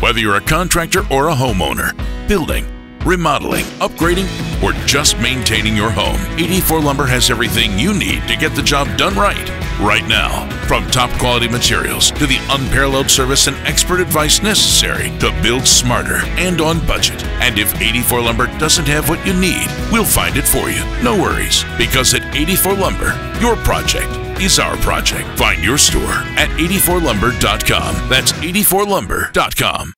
Whether you're a contractor or a homeowner, building, remodeling, upgrading, or just maintaining your home, 84 Lumber has everything you need to get the job done right. Right now, from top quality materials to the unparalleled service and expert advice necessary to build smarter and on budget. And if 84 Lumber doesn't have what you need, we'll find it for you. No worries, because at 84 Lumber, your project is our project. Find your store at 84lumber.com. That's 84lumber.com.